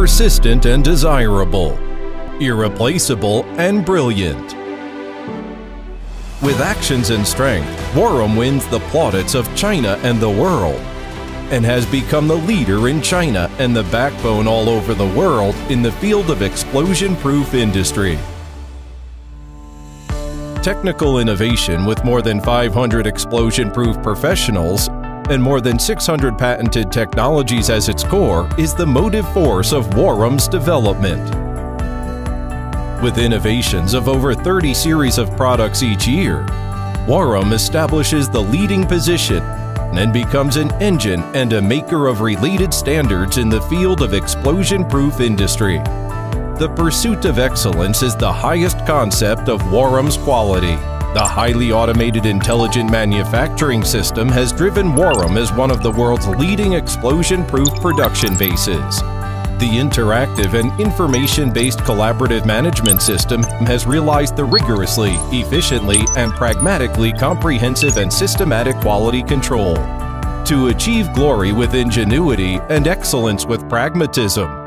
persistent and desirable, irreplaceable and brilliant. With actions and strength, Warom wins the plaudits of China and the world, and has become the leader in China and the backbone all over the world in the field of explosion-proof industry. Technical innovation with more than 500 explosion-proof professionals and more than 600 patented technologies as its core is the motive force of Warom's development. With innovations of over 30 series of products each year, Warom establishes the leading position and becomes an engine and a maker of related standards in the field of explosion-proof industry. The pursuit of excellence is the highest concept of Warom's quality. The highly automated intelligent manufacturing system has driven Warom as one of the world's leading explosion-proof production bases. The interactive and information-based collaborative management system has realized the rigorously, efficiently, and pragmatically comprehensive and systematic quality control. To achieve glory with ingenuity and excellence with pragmatism,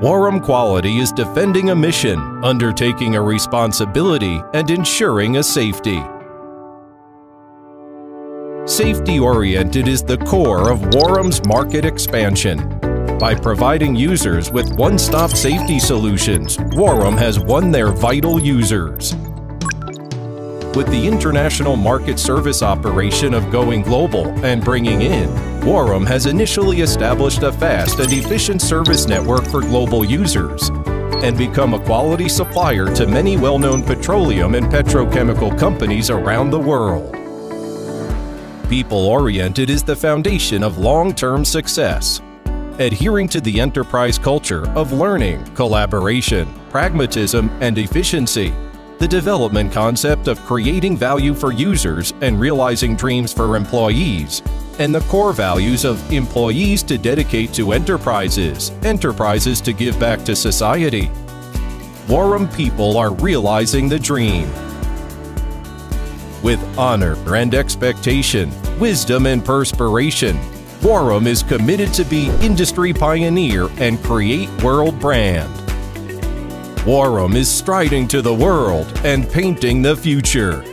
Warom Quality is defending a mission, undertaking a responsibility, and ensuring a safety. Safety-oriented is the core of Warom's market expansion. By providing users with one-stop safety solutions, Warom has won their vital users. With the international market service operation of going global and bringing in, Warom has initially established a fast and efficient service network for global users and become a quality supplier to many well-known petroleum and petrochemical companies around the world. People-oriented is the foundation of long-term success adhering to the enterprise culture of learning, collaboration, pragmatism, and efficiency. The development concept of creating value for users and realizing dreams for employees, and the core values of employees to dedicate to enterprises, enterprises to give back to society. Warom people are realizing the dream. With honor and expectation, wisdom and perspiration, Warom is committed to be industry pioneer and create world brand. Warom is striding to the world and painting the future.